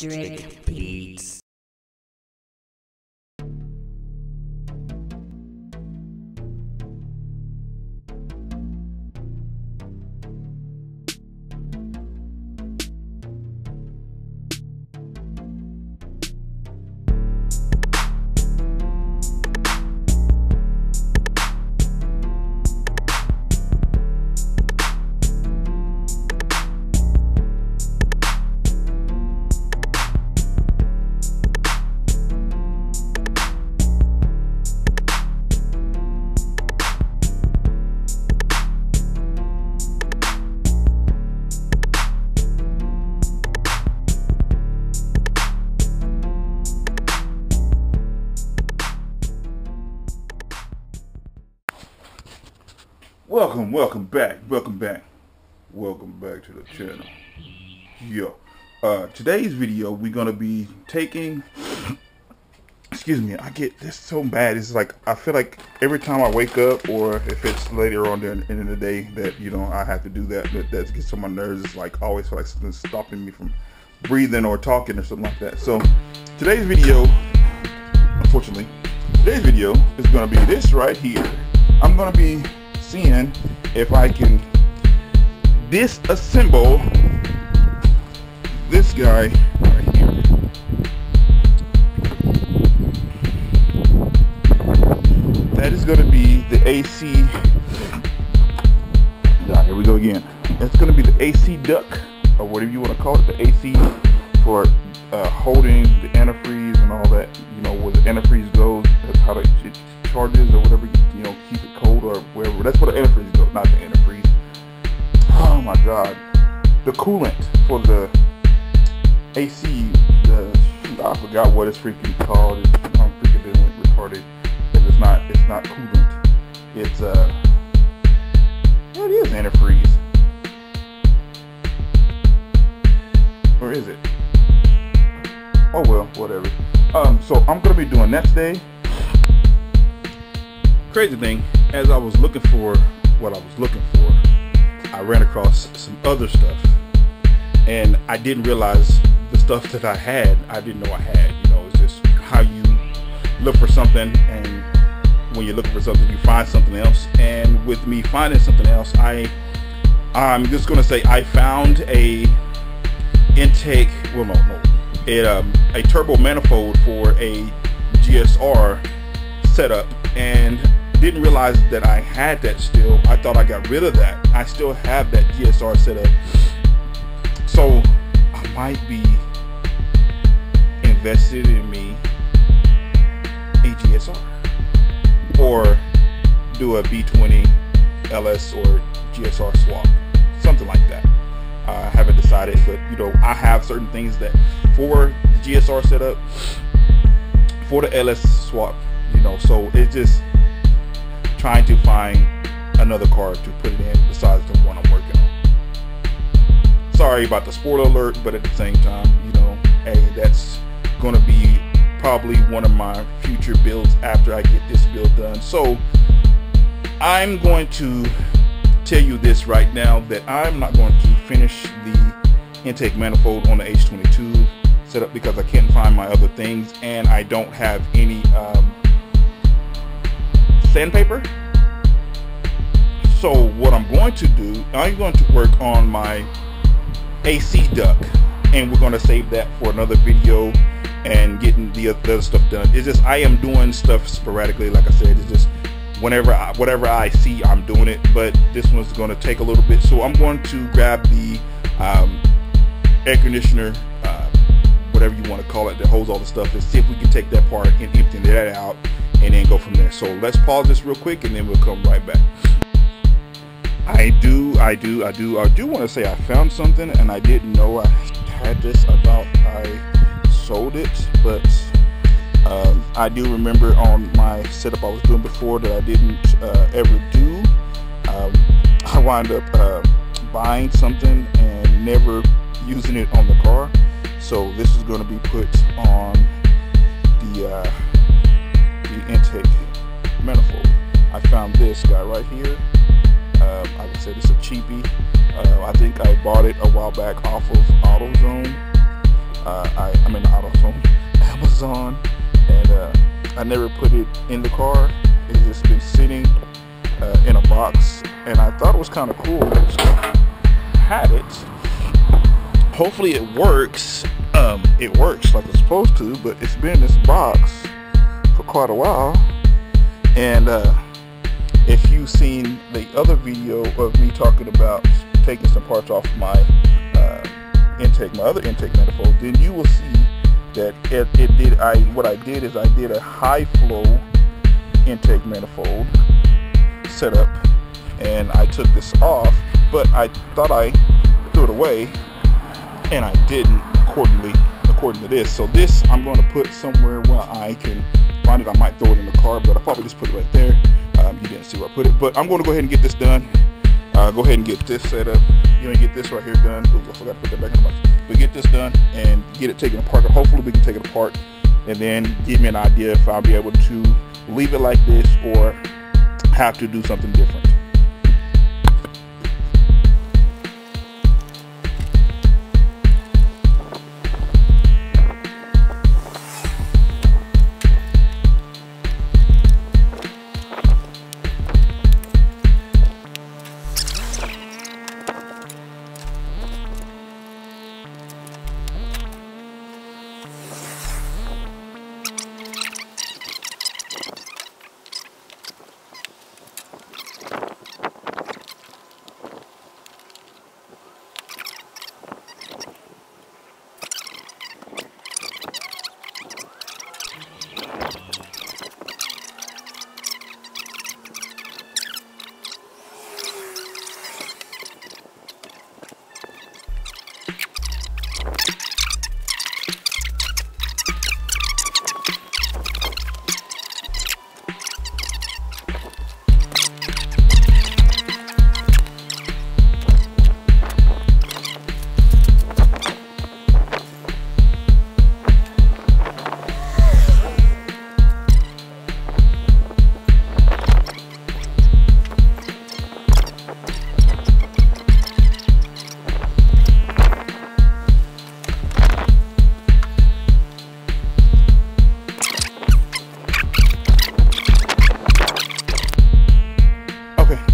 Drake Beats. Welcome, welcome back, welcome back, welcome back to the channel. Yo, uh, today's video we're gonna be taking. Excuse me, I get this so bad. It's like I feel like every time I wake up, or if it's later on during the end of the day, that you know I have to do that. That that gets on my nerves. It's like always feel like something's stopping me from breathing or talking or something like that. So today's video, unfortunately, today's video is gonna be this right here. I'm gonna be seeing if I can disassemble this guy right here. That is going to be the AC. Ah, here we go again. That's going to be the AC duct, or whatever you want to call it, the AC for uh, holding the antifreeze and all that. You know where the antifreeze goes. That's how it, it charges or whatever. You, you know, keep it cold or wherever. That's where the antifreeze goes, not the antifreeze. Oh my god, the coolant for the AC. The I forgot what it's freaking called. It's, I'm freaking retarded. It's not. It's not coolant. It's uh. It is antifreeze? Or is it? Oh well, whatever. Um, so I'm gonna be doing that today. Crazy thing, as I was looking for what I was looking for, I ran across some other stuff, and I didn't realize the stuff that I had. I didn't know I had. You know, it's just how you look for something, and when you're looking for something, you find something else. And with me finding something else, I I'm just gonna say I found a intake. Well, no, no, it um a turbo manifold for a GSR setup, and didn't realize that I had that still. I thought I got rid of that. I still have that GSR setup. So I might be invested in me a GSR or do a B20 LS or GSR swap, something like that. I haven't decided, but you know, I have certain things that for the GSR setup, for the LS swap, you know, so it just trying to find another car to put it in besides the one I'm working on. Sorry about the spoiler alert, but at the same time, you know, hey, that's going to be probably one of my future builds after I get this build done. So I'm going to tell you this right now that I'm not going to finish the intake manifold on the H22 setup because I can't find my other things and I don't have any um, sandpaper. So what I'm going to do, I'm going to work on my AC duct and we're going to save that for another video and getting the other stuff done. It's just I am doing stuff sporadically. Like I said, it's just whenever I, whatever I see, I'm doing it. But this one's going to take a little bit, so I'm going to grab the um, air conditioner, uh, whatever you want to call it, that holds all the stuff, and see if we can take that part and empty that out, and then go from there. So let's pause this real quick, and then we'll come right back. I do, I do, I do, I do want to say I found something, and I didn't know I had this. Thought I sold it, but um, I do remember on my setup I was doing before that I didn't uh, ever do. Um, I wound up uh, buying something and never using it on the car. So this is going to be put on the uh, the intake manifold. I found this guy right here. Um, like I said, it's a cheapie. Uh, I think I bought it a while back off of AutoZone Uh, I, I'm in AutoZone, Amazon, and uh, I never put it in the car. It's just been sitting uh, in a box, and I thought it was kind of cool. So had it. Hopefully it works. Um, it works like it's supposed to, but it's been in this box for quite a while. And uh, if you've seen the other video of me talking about taking some parts off my uh, intake, my other intake manifold, then you will see that it, it did. I what I did is I did a high flow intake manifold setup, and I took this off, but I thought I threw it away, and I didn't accordingly according to this. So this I'm going to put somewhere where I can find it. I might throw it in the car, but I probably just put it right there. Um, you didn't see where I put it, but I'm going to go ahead and get this done. Uh, go ahead and get this set up. You know, get this right here done. Oops, I forgot to put that back in the box. But get this done and get it taken apart. Hopefully we can take it apart and then give me an idea if I'll be able to leave it like this or have to do something different.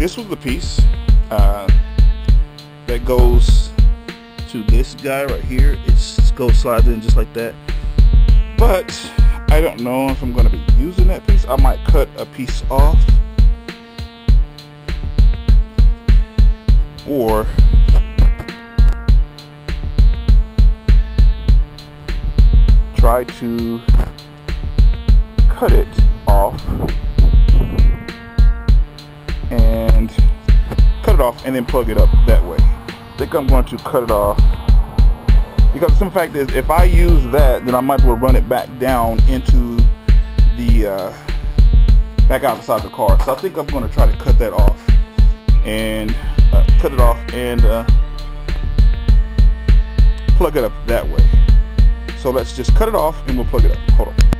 This was the piece uh, that goes to this guy right here. It goes slides in just like that. But I don't know if I'm going to be using that piece. I might cut a piece off. Or try to cut it off it off and then plug it up that way. I think I'm going to cut it off because simple fact is if I use that then I might as well run it back down into the uh, back outside the car. So I think I'm going to try to cut that off and uh, cut it off and uh, plug it up that way. So let's just cut it off and we'll plug it up. Hold on.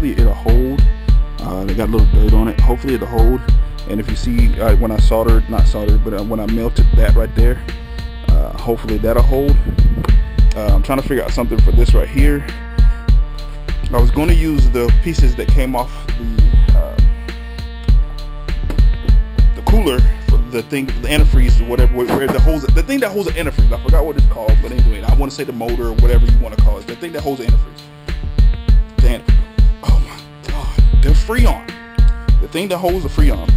Hopefully it'll hold. Uh, they got a little dirt on it. Hopefully it'll hold. And if you see uh, when I soldered, not soldered, but uh, when I melted that right there, uh, hopefully that'll hold. Uh, I'm trying to figure out something for this right here. I was going to use the pieces that came off the the cooler for the thing, the antifreeze whatever, where the holds the thing that holds the antifreeze. I forgot what it's called, but anyway, I want to say the motor or whatever you want to call it. The thing that holds the antifreeze. Freon, the thing that holds the freon.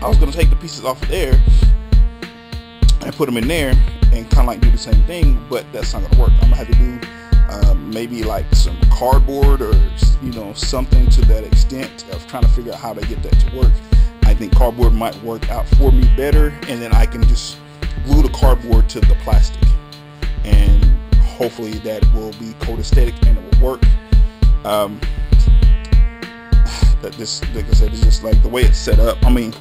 I was gonna take the pieces off of there and put them in there and kind of like do the same thing, but that's not gonna work. I'm gonna have to do um, maybe like some cardboard or you know something to that extent of trying to figure out how to get that to work. I think cardboard might work out for me better, and then I can just glue the cardboard to the plastic, and hopefully that will be cold-aesthetic and it will work. Um, that this, like I said, it's just like the way it's set up. I mean,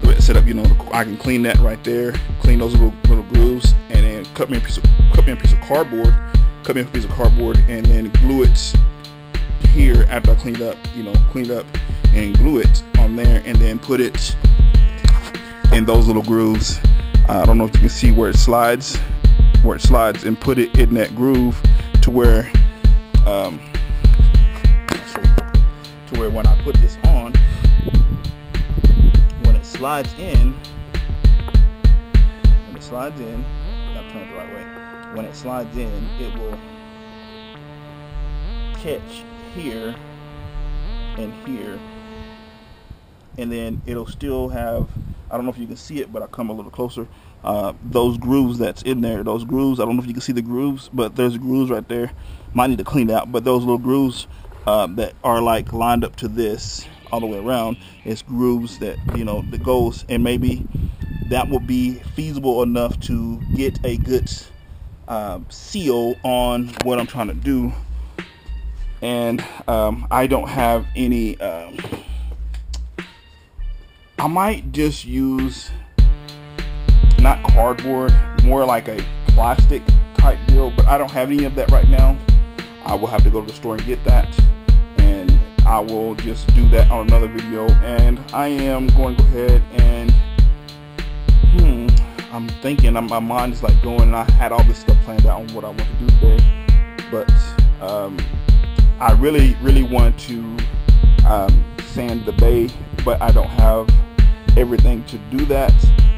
the way it's set up, you know, I can clean that right there, clean those little little grooves, and then cut me a piece of cut me a piece of cardboard, cut me a piece of cardboard, and then glue it here after I cleaned up, you know, cleaned up and glue it on there, and then put it in those little grooves. I don't know if you can see where it slides, where it slides, and put it in that groove to where, um, where when I put this on when it slides in, when it slides in, got turn it the right way. When it slides in, it will catch here and here, and then it'll still have. I don't know if you can see it, but I'll come a little closer. Uh, those grooves that's in there, those grooves. I don't know if you can see the grooves, but there's grooves right there. Might need to clean out, but those little grooves uh, that are like lined up to this all the way around. It's grooves that you know that goes, and maybe that will be feasible enough to get a good uh, seal on what I'm trying to do. And um, I don't have any. Um, I might just use not cardboard, more like a plastic type deal, but I don't have any of that right now. I will have to go to the store and get that. I will just do that on another video. And I am going to go ahead and, hmm, I'm thinking, I'm, my mind is like going, I had all this stuff planned out on what I want to do today. But um, I really, really want to um, sand the bay, but I don't have everything to do that.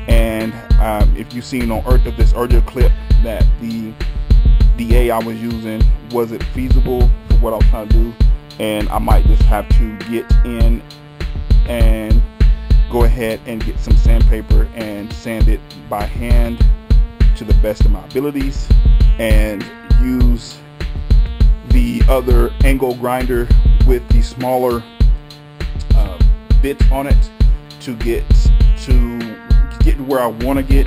And um, if you've seen on Earth of this earlier clip that the DA I was using wasn't feasible for what I was trying to do and I might just have to get in and go ahead and get some sandpaper and sand it by hand to the best of my abilities and use the other angle grinder with the smaller uh, bits on it to get to get where I want to get.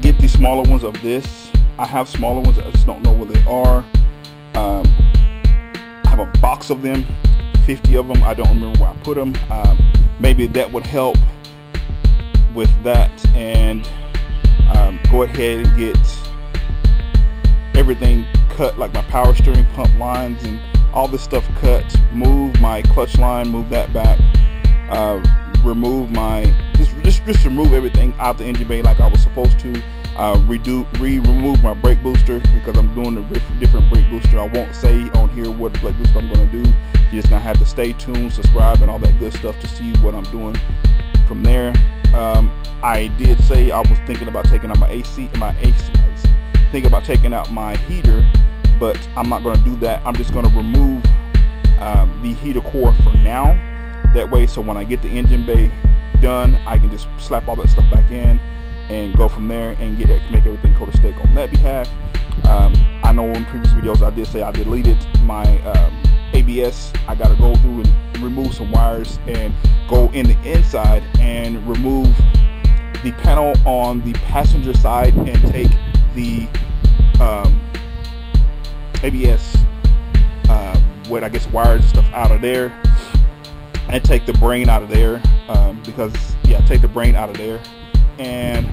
Get the smaller ones of this. I have smaller ones I just don't know where they are of them, 50 of them. I don't remember where I put them. Um, maybe that would help with that and um, go ahead and get everything cut like my power steering pump lines and all this stuff cut move my clutch line move that back uh, remove my just, just just remove everything out the engine bay like I was supposed to uh, redo, re-remove my brake booster because I'm doing a different brake booster. I won't say here what brake booster I'm to do. You just gonna have to stay tuned, subscribe, and all that good stuff to see what I'm doing from there. Um, I did say I was thinking about taking out my AC, my AC, thinking about taking out my heater, but I'm not to do that. I'm just to remove um, the heater core for now. That way, so when I get the engine bay done, I can just slap all that stuff back in and go from there and get make everything cold stick on that behalf. Um, I know in previous videos I did say I deleted my um, ABS. I got to go through and remove some wires and go in the inside and remove the panel on the passenger side and take the um, ABS, uh, what I guess wires and stuff out of there and take the brain out of there um, because yeah take the brain out of there and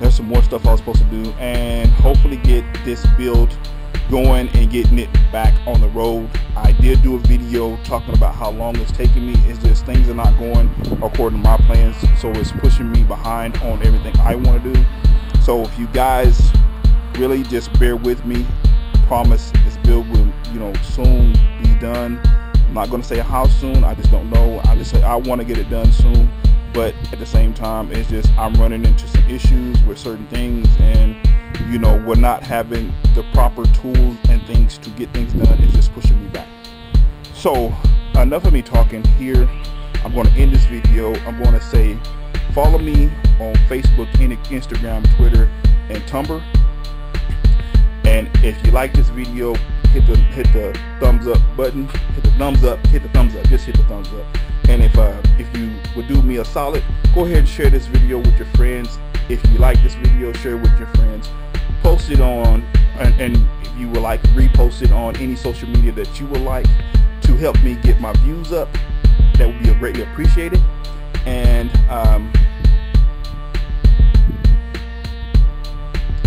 there's some more stuff I was supposed to do and hopefully get this build going and getting it back on the road. I did do a video talking about how long it's taking me. It's just things are not going according to my plans, so it's pushing me behind on everything I want to do. So if you guys really just bear with me, promise this build will, you know, soon be done. I'm not going to say how soon. I just don't know. I just say I want to get it done soon. But at the same time, it's just I'm running into some issues with certain things and you know, we're not having the proper tools and things to get things done. It's just pushing me back. So enough of me talking here. I'm going to end this video. I'm going to say follow me on Facebook, Instagram, Twitter, and Tumblr. And if you like this video, hit the hit the thumbs up button. Hit the thumbs up. Hit the thumbs up. Just hit the thumbs up. And if uh, if you would do me a solid, go ahead and share this video with your friends. If you like this video, share it with your friends post it on, and, and if you would like, repost it on any social media that you would like to help me get my views up. That would be greatly appreciated. And um,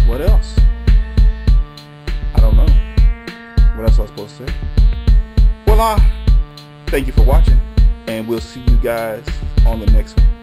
what else? I don't know. What else I was supposed to say? Well, uh, thank you for watching, and we'll see you guys on the next one.